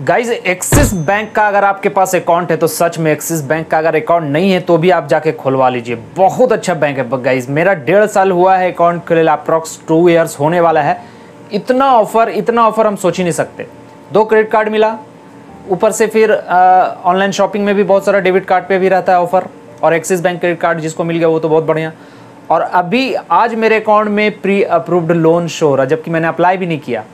Guys axis bank का अगर आपके पास अकाउंट है तो सच में एक्सिस बैंक का अगर अकाउंट नहीं है तो भी आप जाके खुलवा लीजिए। बहुत अच्छा बैंक है। गाइज़ मेरा डेढ़ साल हुआ है अकाउंट लिए अप्रॉक्स टू ईयर्स होने वाला है। इतना ऑफ़र इतना ऑफ़र हम सोच ही नहीं सकते। दो क्रेडिट कार्ड मिला। ऊपर से फिर ऑनलाइन शॉपिंग में भी बहुत सारा डेबिट कार्ड पे भी रहता है ऑफ़र और एक्सिस बैंक क्रेडिट कार्ड जिसको मिल गया, वो तो बहुत बढ़िया। और अभी आज मेरे अकाउंट में प्री अप्रूव्ड लोन शो हो रहा जबकि मैंने अप्लाई भी नहीं किया।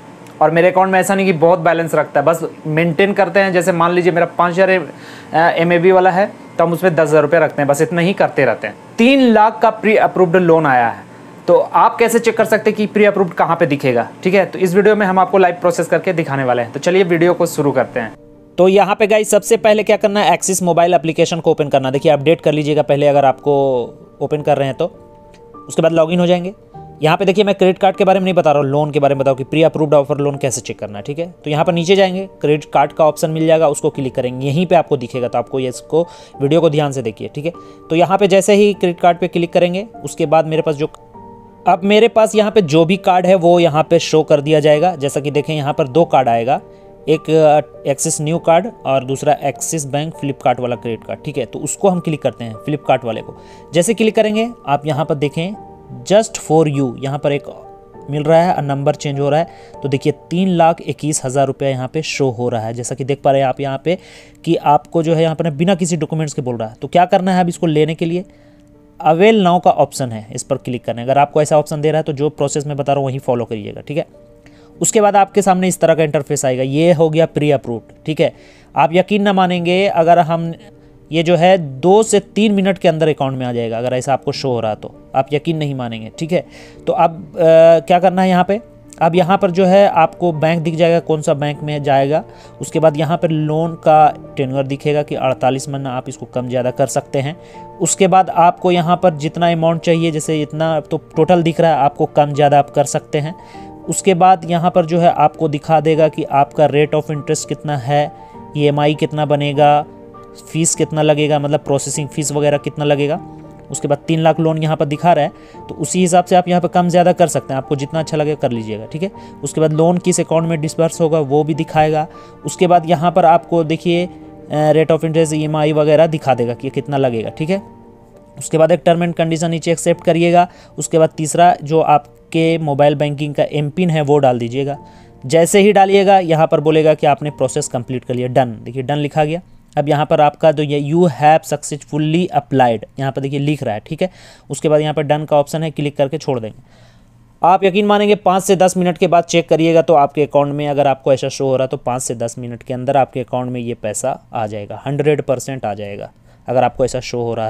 और मेरे अकाउंट में ऐसा नहीं कि बहुत बैलेंस रखता है। बस मेंटेन करते हैं। जैसे मान लीजिए मेरा पाँच हज़ार एमएबी वाला है तो हम उसमें दस हज़ार रुपये रखते हैं। बस इतना ही करते रहते हैं। तीन लाख का प्री अप्रूव्ड लोन आया है। तो आप कैसे चेक कर सकते हैं कि प्री अप्रूव्ड कहाँ पे दिखेगा? ठीक है? तो इस वीडियो में हम आपको लाइव प्रोसेस करके दिखाने वाले हैं। तो चलिए वीडियो को शुरू करते हैं। तो यहाँ पे गाइस सबसे पहले क्या करना है? एक्सिस मोबाइल एप्लीकेशन को ओपन करना देखिए अपडेट कर लीजिएगा पहले अगर आपको ओपन कर रहे हैं तो। उसके बाद लॉगिन हो जाएँगे। यहाँ पे देखिए, मैं क्रेडिट कार्ड के बारे में नहीं बता रहा हूँ लोन के बारे में बताऊँ कि प्री अप्रूव्ड ऑफ़र लोन कैसे चेक करना है, ठीक है? तो यहाँ पर नीचे जाएँगे क्रेडिट कार्ड का ऑप्शन मिल जाएगा, उसको क्लिक करेंगे, यहीं पे आपको दिखेगा तो आपको ये इसको वीडियो को ध्यान से देखिए, ठीक है? तो यहाँ पे जैसे ही क्रेडिट कार्ड पे क्लिक करेंगे, उसके बाद मेरे पास जो, अब मेरे पास यहाँ पे जो भी कार्ड है, वो यहाँ पे शो कर दिया जाएगा। जैसा कि देखें, यहाँ पर दो कार्ड आएगा, एक एक्सिस न्यू कार्ड और दूसरा एक्सिस बैंक फ्लिपकार्ट वाला क्रेडिट कार्ड ठीक है? तो उसको हम क्लिक करते हैं फ्लिपकार्ट वाले को। जैसे क्लिक करेंगे, आप यहाँ पर देखें जस्ट फॉर यू, यहाँ पर एक मिल रहा है और नंबर चेंज हो रहा है। तो देखिए, तीन लाख इक्कीस हज़ार रुपया यहाँ पे शो हो रहा है। जैसा कि देख पा रहे हैं आप यहाँ पे कि आपको जो है यहाँ पर बिना किसी डॉक्यूमेंट्स के बोल रहा है। तो क्या करना है अब इसको लेने के लिए? अवेल नाउ का ऑप्शन है, इस पर क्लिक करना। है अगर आपको ऐसा ऑप्शन दे रहा है तो जो प्रोसेस मैं बता रहा हूँ, वहीं फॉलो करिएगा, ठीक है? उसके बाद आपके सामने इस तरह का इंटरफेस आएगा। ये हो गया प्री अप्रूव्ड ठीक है? आप यकीन ना मानेंगे, अगर हम ये जो है दो से तीन मिनट के अंदर अकाउंट में आ जाएगा, अगर ऐसा आपको शो हो रहा तो। आप यकीन नहीं मानेंगे, ठीक है? तो अब क्या करना है यहाँ पे? अब यहाँ पर जो है आपको बैंक दिख जाएगा, कौन सा बैंक में जाएगा। उसके बाद यहाँ पर लोन का टेनर दिखेगा कि अड़तालीस महीना आप इसको कम ज़्यादा कर सकते हैं। उसके बाद आपको यहाँ पर जितना अमाउंट चाहिए, जैसे इतना तो टोटल दिख रहा है, आपको कम ज़्यादा आप कर सकते हैं। उसके बाद यहाँ पर जो है आपको दिखा देगा कि आपका रेट ऑफ़ इंटरेस्ट कितना है ईएमआई कितना बनेगा फ़ीस कितना लगेगा मतलब प्रोसेसिंग फ़ीस वगैरह कितना लगेगा? उसके बाद तीन लाख लोन यहाँ पर दिखा रहा है तो उसी हिसाब से आप यहाँ पर कम ज़्यादा कर सकते हैं। आपको जितना अच्छा लगे कर लीजिएगा, ठीक है? उसके बाद लोन किस अकाउंट में डिस्पर्स होगा, वो भी दिखाएगा। उसके बाद यहाँ पर आपको देखिए रेट ऑफ़ इंटरेस्ट ईएमआई वगैरह दिखा देगा कि कितना लगेगा, ठीक है? उसके बाद एक टर्म एंड कंडीशन नीचे एक्सेप्ट करिएगा। उसके बाद तीसरा, जो आपके मोबाइल बैंकिंग का एम पिन है, वो डाल दीजिएगा। जैसे ही डालिएगा, यहाँ पर बोलेगा कि आपने प्रोसेस कंप्लीट कर लिया डन देखिए डन लिखा गया। अब यहाँ पर आपका जो ये यू हैव सक्सेसफुल्ली अप्लाइड यहाँ पर देखिए लिख रहा है, ठीक है? उसके बाद यहाँ पर डन का ऑप्शन है क्लिक करके छोड़ देंगे। आप यकीन मानेंगे पाँच से दस मिनट के बाद चेक करिएगा तो आपके अकाउंट में अगर आपको ऐसा शो हो रहा है तो पाँच से दस मिनट के अंदर आपके अकाउंट में ये पैसा आ जाएगा हंड्रेड परसेंट आ जाएगा। अगर आपको ऐसा शो हो रहा है